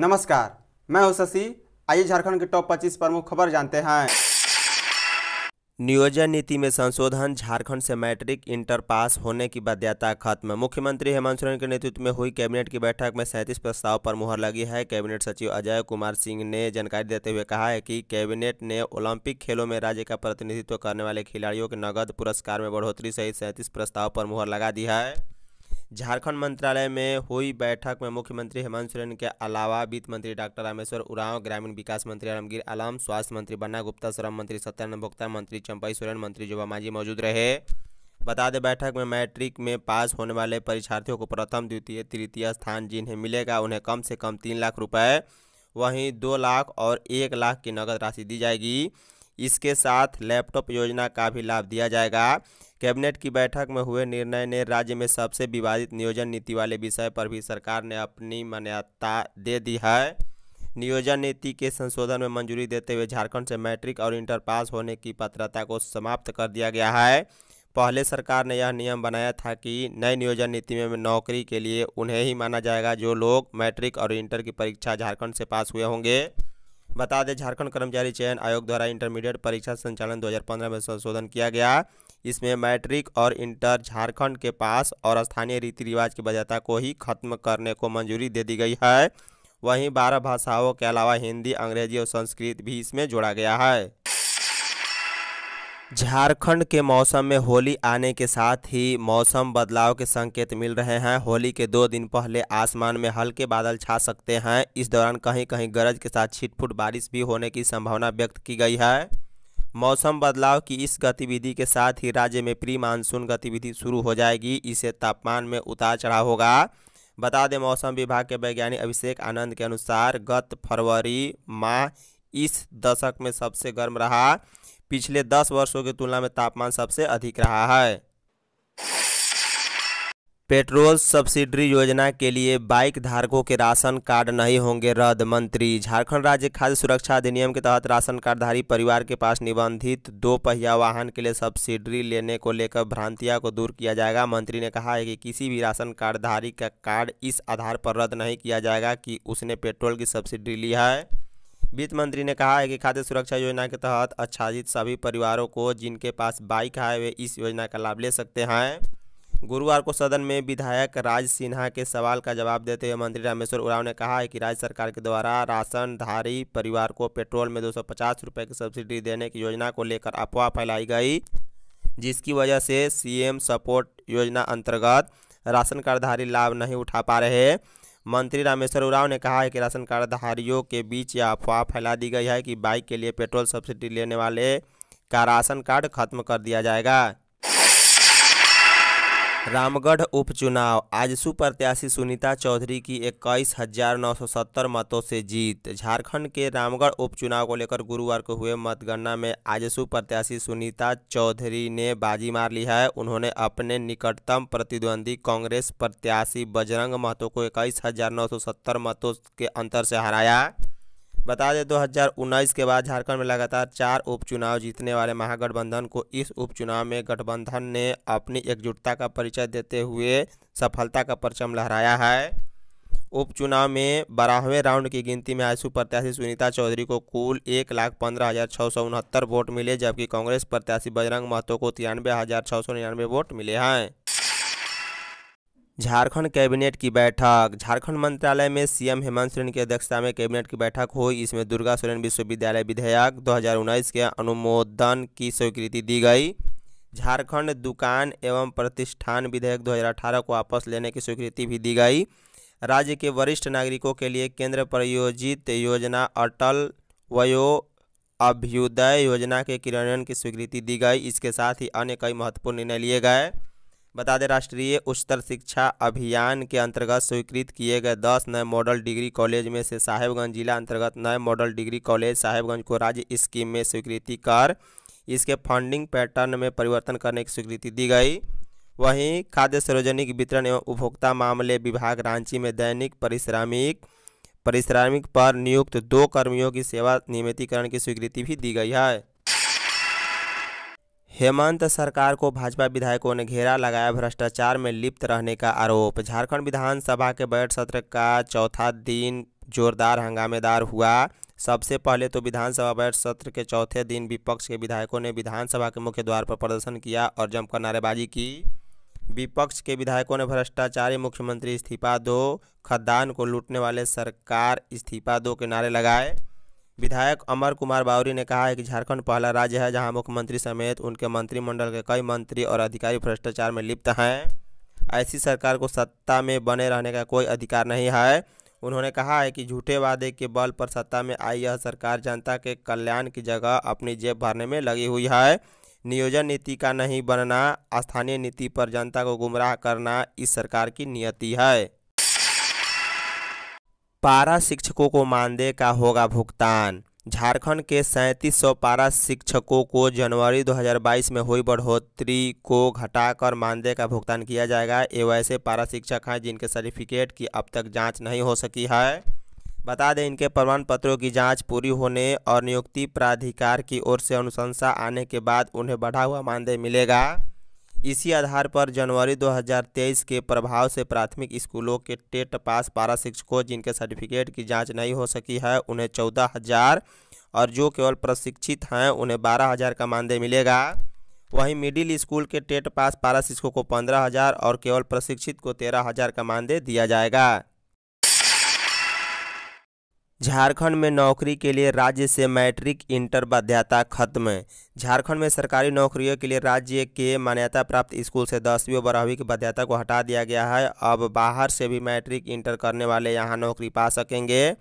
नमस्कार, मैं हूँ शशि। आइए झारखंड के टॉप 25 प्रमुख खबर जानते हैं। नियोजन नीति में संशोधन, झारखंड से मैट्रिक इंटर पास होने की बाध्यता खत्म। मुख्यमंत्री हेमंत सोरेन के नेतृत्व में हुई कैबिनेट की बैठक में सैंतीस प्रस्ताव पर मुहर लगी है। कैबिनेट सचिव अजय कुमार सिंह ने जानकारी देते हुए कहा है कि कैबिनेट ने ओलंपिक खेलों में राज्य का प्रतिनिधित्व करने वाले खिलाड़ियों के नगद पुरस्कार में बढ़ोतरी सहित सैंतीस प्रस्ताव पर मुहर लगा दी है। झारखंड मंत्रालय में हुई बैठक में मुख्यमंत्री हेमंत सोरेन के अलावा वित्त मंत्री डॉक्टर रामेश्वर उरांव, ग्रामीण विकास मंत्री आलमगीर आलम, स्वास्थ्य मंत्री बन्ना गुप्ता, श्रम मंत्री सत्यानंद भोक्ता, मंत्री चंपई सोरेन, मंत्री जोबा मांझी मौजूद रहे। बता दें, बैठक में मैट्रिक में पास होने वाले परीक्षार्थियों को प्रथम, द्वितीय, तृतीय स्थान जिन्हें मिलेगा, उन्हें कम से कम तीन लाख रुपये वहीं दो लाख और एक लाख की नकद राशि दी जाएगी। इसके साथ लैपटॉप योजना का भी लाभ दिया जाएगा। कैबिनेट की बैठक में हुए निर्णय ने राज्य में सबसे विवादित नियोजन नीति वाले विषय पर भी सरकार ने अपनी मान्यता दे दी है। नियोजन नीति के संशोधन में मंजूरी देते हुए झारखंड से मैट्रिक और इंटर पास होने की पात्रता को समाप्त कर दिया गया है। पहले सरकार ने यह नियम बनाया था कि नई नियोजन नीति में नौकरी के लिए उन्हें ही माना जाएगा जो लोग मैट्रिक और इंटर की परीक्षा झारखंड से पास हुए होंगे। बता दें, झारखंड कर्मचारी चयन आयोग द्वारा इंटरमीडिएट परीक्षा संचालन 2015 में संशोधन किया गया। इसमें मैट्रिक और इंटर झारखंड के पास और स्थानीय रीति रिवाज की वजहता को ही खत्म करने को मंजूरी दे दी गई है। वहीं बारह भाषाओं के अलावा हिंदी, अंग्रेज़ी और संस्कृत भी इसमें जोड़ा गया है। झारखंड के मौसम में होली आने के साथ ही मौसम बदलाव के संकेत मिल रहे हैं। होली के दो दिन पहले आसमान में हल्के बादल छा सकते हैं। इस दौरान कहीं कहीं गरज के साथ छिटफुट बारिश भी होने की संभावना व्यक्त की गई है। मौसम बदलाव की इस गतिविधि के साथ ही राज्य में प्री मानसून गतिविधि शुरू हो जाएगी। इसे तापमान में उतार चढ़ाव होगा। बता दें, मौसम विभाग के वैज्ञानिक अभिषेक आनंद के अनुसार गत फरवरी माह इस दशक में सबसे गर्म रहा। पिछले दस वर्षों की तुलना में तापमान सबसे अधिक रहा है। पेट्रोल सब्सिडी योजना के लिए बाइक धारकों के राशन कार्ड नहीं होंगे रद्द, मंत्री। झारखंड राज्य खाद्य सुरक्षा अधिनियम के तहत राशन कार्डधारी परिवार के पास निबंधित दो पहिया वाहन के लिए सब्सिडी लेने को लेकर भ्रांतियाँ को दूर किया जाएगा। मंत्री ने कहा है कि किसी भी राशन कार्डधारी का कार्ड इस आधार पर रद्द नहीं किया जाएगा कि उसने पेट्रोल की सब्सिडी ली है। वित्त मंत्री ने कहा है कि खाद्य सुरक्षा योजना के तहत आच्छादित सभी परिवारों को जिनके पास बाइक है, वे इस योजना का लाभ ले सकते हैं। गुरुवार को सदन में विधायक राज सिन्हा के सवाल का जवाब देते हुए मंत्री रामेश्वर उरांव ने कहा है कि राज्य सरकार के द्वारा राशनधारी परिवार को पेट्रोल में दो सौ की सब्सिडी देने की योजना को लेकर अफवाह फैलाई गई, जिसकी वजह से सीएम सपोर्ट योजना अंतर्गत राशन कार्डधारी लाभ नहीं उठा पा रहे। मंत्री रामेश्वर उराव ने कहा है कि राशन कार्डधारियों के बीच यह अफवाह फैला दी गई है कि बाइक के लिए पेट्रोल सब्सिडी लेने वाले का राशन कार्ड खत्म कर दिया जाएगा। रामगढ़ उपचुनाव। आजसू प्रत्याशी सुनीता चौधरी की इक्कीस हज़ार नौ सौ सत्तर मतों से जीत। झारखंड के रामगढ़ उपचुनाव को लेकर गुरुवार को हुए मतगणना में आजसू प्रत्याशी सुनीता चौधरी ने बाजी मार ली है। उन्होंने अपने निकटतम प्रतिद्वंदी कांग्रेस प्रत्याशी बजरंग महतो को इक्कीस हज़ार नौ सौ सत्तर मतों के अंतर से हराया। बता दें 2019 के बाद झारखंड में लगातार चार उपचुनाव जीतने वाले महागठबंधन को इस उपचुनाव में गठबंधन ने अपनी एकजुटता का परिचय देते हुए सफलता का परचम लहराया है। उपचुनाव में बारहवें राउंड की गिनती में आजसू प्रत्याशी सुनीता चौधरी को कुल एक लाख पंद्रह हज़ार छः सौ उनहत्तर वोट मिले, जबकि कांग्रेस प्रत्याशी बजरंग महतो को तिरानवे हज़ार छः सौ निन्यानवे वोट मिले हैं। झारखंड कैबिनेट की बैठक। झारखंड मंत्रालय में सीएम हेमंत सोरेन की अध्यक्षता में कैबिनेट की बैठक हुई। इसमें दुर्गा सोरेन विश्वविद्यालय विधेयक 2019 के अनुमोदन की स्वीकृति दी गई। झारखंड दुकान एवं प्रतिष्ठान विधेयक 2018 को वापस लेने की स्वीकृति भी दी गई। राज्य के वरिष्ठ नागरिकों के लिए केंद्र प्रायोजित योजना अटल वयो अभ्युदय योजना के क्रियान्वयन की स्वीकृति दी गई। इसके साथ ही अन्य कई महत्वपूर्ण निर्णय लिए गए। बता दें, राष्ट्रीय उच्चतर शिक्षा अभियान के अंतर्गत स्वीकृत किए गए दस नए मॉडल डिग्री कॉलेज में से साहेबगंज जिला अंतर्गत नए मॉडल डिग्री कॉलेज साहेबगंज को राज्य स्कीम में स्वीकृति कर इसके फंडिंग पैटर्न में परिवर्तन करने की स्वीकृति दी गई। वहीं खाद्य सार्वजनिक वितरण एवं उपभोक्ता मामले विभाग रांची में दैनिक परिश्रमिक परिश्रमिक पर नियुक्त दो कर्मियों की सेवा नियमितीकरण की स्वीकृति भी दी गई है। हेमंत सरकार को भाजपा विधायकों ने घेरा, लगाया भ्रष्टाचार में लिप्त रहने का आरोप। झारखंड विधानसभा के बजट सत्र का चौथा दिन जोरदार हंगामेदार हुआ। सबसे पहले तो विधानसभा बजट सत्र के चौथे दिन विपक्ष के विधायकों ने विधानसभा के मुख्य द्वार पर प्रदर्शन किया और जमकर नारेबाजी की। विपक्ष के विधायकों ने भ्रष्टाचारी मुख्यमंत्री इस्तीफा दो खद्दान को लूटने वाले सरकार इस्तीफा दो के नारे लगाए। विधायक अमर कुमार बावरी ने कहा है कि झारखंड पहला राज्य है जहाँ मुख्यमंत्री समेत उनके मंत्रिमंडल के कई मंत्री और अधिकारी भ्रष्टाचार में लिप्त हैं। ऐसी सरकार को सत्ता में बने रहने का कोई अधिकार नहीं है। उन्होंने कहा है कि झूठे वादे के बल पर सत्ता में आई यह सरकार जनता के कल्याण की जगह अपनी जेब भरने में लगी हुई है। नियोजन नीति का नहीं बनना, स्थानीय नीति पर जनता को गुमराह करना इस सरकार की नियति है। पारा शिक्षकों को मानदेय का होगा भुगतान। झारखंड के सैंतीस सौ पारा शिक्षकों को जनवरी 2022 में हुई बढ़ोतरी को घटाकर मानदेय का भुगतान किया जाएगा। ये वैसे पारा शिक्षक हैं जिनके सर्टिफिकेट की अब तक जाँच नहीं हो सकी है। बता दें, इनके प्रमाण पत्रों की जाँच पूरी होने और नियुक्ति प्राधिकार की ओर से अनुशंसा आने के बाद उन्हें बढ़ा हुआ मानदेय मिलेगा। इसी आधार पर जनवरी 2023 के प्रभाव से प्राथमिक स्कूलों के टेट पास पारा शिक्षकों, जिनके सर्टिफिकेट की जाँच नहीं हो सकी है, उन्हें चौदह हज़ार और जो केवल प्रशिक्षित हैं, उन्हें बारह हज़ार का मानदेय मिलेगा। वहीं मिडिल स्कूल के टेट पास पारा शिक्षकों को पंद्रह हज़ार और केवल प्रशिक्षित को तेरह हज़ार का मानदेय दिया जाएगा। झारखंड में नौकरी के लिए राज्य से मैट्रिक, इंटर बाध्यता खत्म। झारखंड में सरकारी नौकरियों के लिए राज्य के मान्यता प्राप्त स्कूल से दसवीं और बारहवीं की बाध्यता को हटा दिया गया है। अब बाहर से भी मैट्रिक, इंटर करने वाले यहाँ नौकरी पा सकेंगे।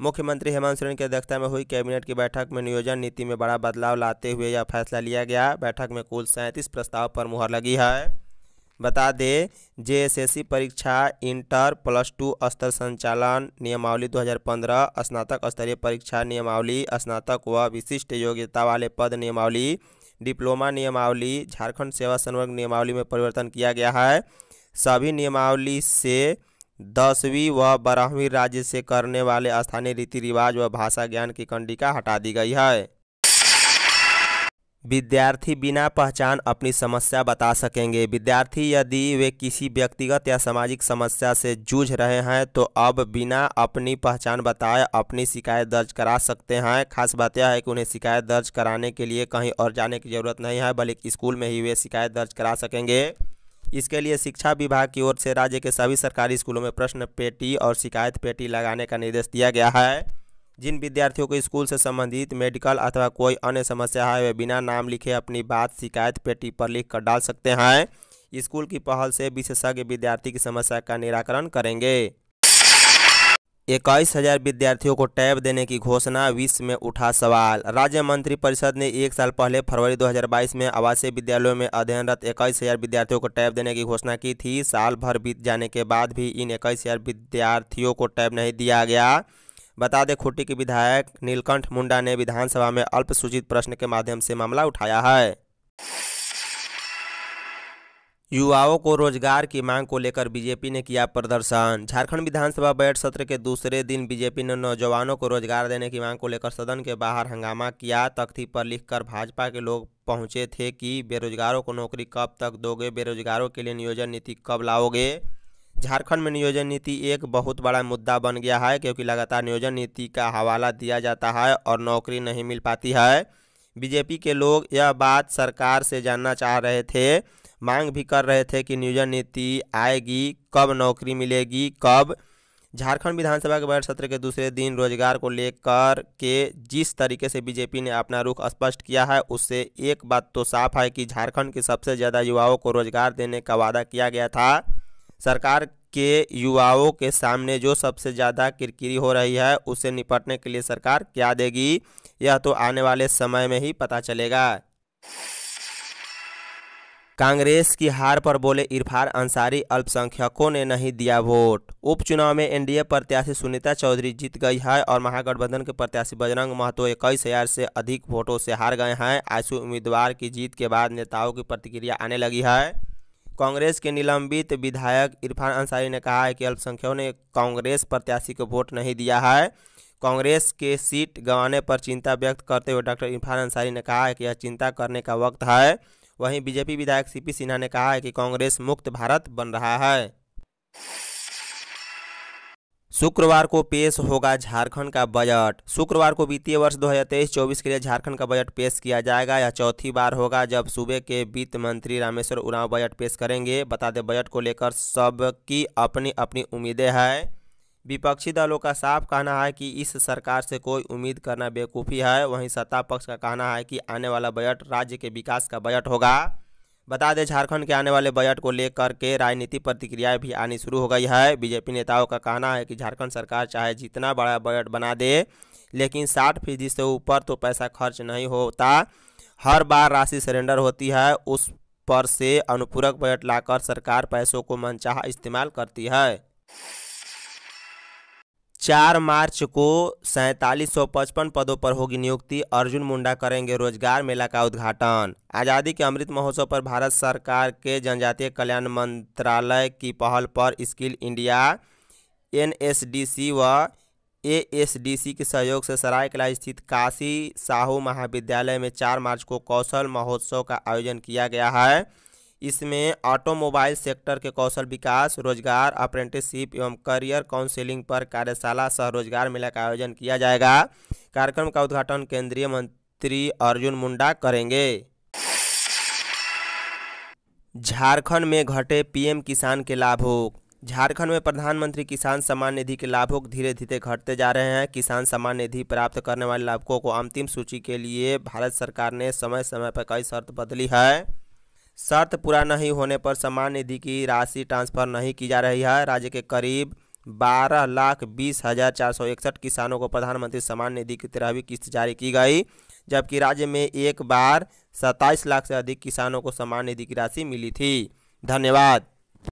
मुख्यमंत्री हेमंत सोरेन की अध्यक्षता में हुई कैबिनेट की बैठक में नियोजन नीति में बड़ा बदलाव लाते हुए यह फैसला लिया गया। बैठक में कुल सैंतीस प्रस्ताव पर मुहर लगी है। बता दें जेएसएससी परीक्षा इंटर प्लस टू स्तर संचालन नियमावली 2015 स्नातक स्तरीय परीक्षा नियमावली, स्नातक व विशिष्ट योग्यता वाले पद नियमावली, डिप्लोमा नियमावली, झारखंड सेवा संवर्ग नियमावली में परिवर्तन किया गया है। सभी नियमावली से दसवीं व बारहवीं राज्य से करने वाले स्थानीय रीति रिवाज व भाषा ज्ञान की कंडिका हटा दी गई है। विद्यार्थी बिना पहचान अपनी समस्या बता सकेंगे। विद्यार्थी यदि वे किसी व्यक्तिगत या सामाजिक समस्या से जूझ रहे हैं तो अब बिना अपनी पहचान बताए अपनी शिकायत दर्ज करा सकते हैं। खास बात यह है कि उन्हें शिकायत दर्ज कराने के लिए कहीं और जाने की ज़रूरत नहीं है, बल्कि स्कूल में ही वे शिकायत दर्ज करा सकेंगे। इसके लिए शिक्षा विभाग की ओर से राज्य के सभी सरकारी स्कूलों में प्रश्न पेटी और शिकायत पेटी लगाने का निर्देश दिया गया है। जिन विद्यार्थियों को स्कूल से संबंधित मेडिकल अथवा कोई अन्य समस्या है, वे बिना नाम लिखे अपनी बात शिकायत पेटी पर लिख कर डाल सकते हैं। स्कूल की पहल से विशेषज्ञ विद्यार्थी की समस्या का निराकरण करेंगे। इक्कीस हज़ार विद्यार्थियों को टैब देने की घोषणा विश्व में उठा सवाल। राज्य मंत्री परिषद ने एक साल पहले फरवरी 2022 में आवासीय विद्यालयों में अध्ययनरत इक्कीस हज़ार विद्यार्थियों को टैब देने की घोषणा की थी। साल भर बीत जाने के बाद भी इन इक्कीस हज़ार विद्यार्थियों को टैब नहीं दिया गया। बता दें खुट्टी के विधायक नीलकंठ मुंडा ने विधानसभा में अल्पसूचित प्रश्न के माध्यम से मामला उठाया है। युवाओं को रोज़गार की मांग को लेकर बीजेपी ने किया प्रदर्शन। झारखंड विधानसभा बजट सत्र के दूसरे दिन बीजेपी ने नौजवानों को रोज़गार देने की मांग को लेकर सदन के बाहर हंगामा किया। तख्ती पर लिखकर भाजपा के लोग पहुँचे थे कि बेरोजगारों को नौकरी कब तक दोगे? बेरोजगारों के लिए नियोजन नीति कब लाओगे? झारखंड में नियोजन नीति एक बहुत बड़ा मुद्दा बन गया है, क्योंकि लगातार नियोजन नीति का हवाला दिया जाता है और नौकरी नहीं मिल पाती है। बीजेपी के लोग यह बात सरकार से जानना चाह रहे थे, मांग भी कर रहे थे कि नियोजन नीति आएगी, कब नौकरी मिलेगी, कब। झारखंड विधानसभा के बजट सत्र के दूसरे दिन रोज़गार को लेकर के जिस तरीके से बीजेपी ने अपना रुख स्पष्ट किया है, उससे एक बात तो साफ़ है कि झारखंड के सबसे ज़्यादा युवाओं को रोज़गार देने का वादा किया गया था। सरकार के युवाओं के सामने जो सबसे ज़्यादा किरकिरी हो रही है उससे निपटने के लिए सरकार क्या देगी, यह तो आने वाले समय में ही पता चलेगा। कांग्रेस की हार पर बोले इरफान अंसारी, अल्पसंख्यकों ने नहीं दिया वोट। उपचुनाव में एनडीए प्रत्याशी सुनीता चौधरी जीत गई है और महागठबंधन के प्रत्याशी बजरंग महतो इक्कीस हज़ार से अधिक वोटों से हार गए हैं। आयसू उम्मीदवार की जीत के बाद नेताओं की प्रतिक्रिया आने लगी है। कांग्रेस के निलंबित विधायक इरफान अंसारी ने कहा है कि अल्पसंख्यकों ने कांग्रेस प्रत्याशी को वोट नहीं दिया है। कांग्रेस के सीट गंवाने पर चिंता व्यक्त करते हुए डॉक्टर इरफान अंसारी ने कहा है कि यह चिंता करने का वक्त है। वहीं बीजेपी विधायक सीपी सिन्हा ने कहा है कि कांग्रेस मुक्त भारत बन रहा है। शुक्रवार को पेश होगा झारखंड का बजट। शुक्रवार को वित्तीय वर्ष 2023-24 के लिए झारखंड का बजट पेश किया जाएगा। यह चौथी बार होगा जब सूबे के वित्त मंत्री रामेश्वर उरांव बजट पेश करेंगे। बता दें, बजट को लेकर सबकी अपनी अपनी उम्मीदें हैं। विपक्षी दलों का साफ़ कहना है कि इस सरकार से कोई उम्मीद करना बेवकूफ़ी है। वहीं सत्ता पक्ष का कहना है कि आने वाला बजट राज्य के विकास का बजट होगा। बता दें, झारखंड के आने वाले बजट को लेकर के राजनीतिक प्रतिक्रियाएँ भी आनी शुरू हो गई है। बीजेपी नेताओं का कहना है कि झारखंड सरकार चाहे जितना बड़ा बजट बना दे, लेकिन साठ फ़ीसदी से ऊपर तो पैसा खर्च नहीं होता। हर बार राशि सरेंडर होती है, उस पर से अनुपूरक बजट लाकर सरकार पैसों को मनचाहा इस्तेमाल करती है। चार मार्च को सैंतालीस सौ पचपन पदों पर होगी नियुक्ति। अर्जुन मुंडा करेंगे रोज़गार मेला का उद्घाटन। आज़ादी के अमृत महोत्सव पर भारत सरकार के जनजातीय कल्याण मंत्रालय की पहल पर स्किल इंडिया एनएसडीसी व एएसडीसी के सहयोग से सरायकला स्थित काशी साहू महाविद्यालय में चार मार्च को कौशल महोत्सव का आयोजन किया गया है। इसमें ऑटोमोबाइल सेक्टर के कौशल विकास, रोज़गार, अप्रेंटिसशिप एवं करियर काउंसिलिंग पर कार्यशाला सह रोज़गार मेला का आयोजन किया जाएगा। कार्यक्रम का उद्घाटन केंद्रीय मंत्री अर्जुन मुंडा करेंगे। झारखंड में घटे पीएम किसान के लाभों झारखंड में प्रधानमंत्री किसान सम्मान निधि के लाभुक धीरे धीरे घटते जा रहे हैं। किसान सम्मान निधि प्राप्त करने वाले लाभुकों को अंतिम सूची के लिए भारत सरकार ने समय समय पर कई शर्त बदली है। शर्त पूरा नहीं होने पर समान निधि की राशि ट्रांसफ़र नहीं की जा रही है। राज्य के करीब बारह लाख बीस हज़ार चार सौ इकसठ किसानों को प्रधानमंत्री सम्मान निधि की तेरहवीं किस्त जारी की गई, जबकि राज्य में एक बार सत्ताईस लाख से अधिक किसानों को सम्मान निधि की राशि मिली थी। धन्यवाद।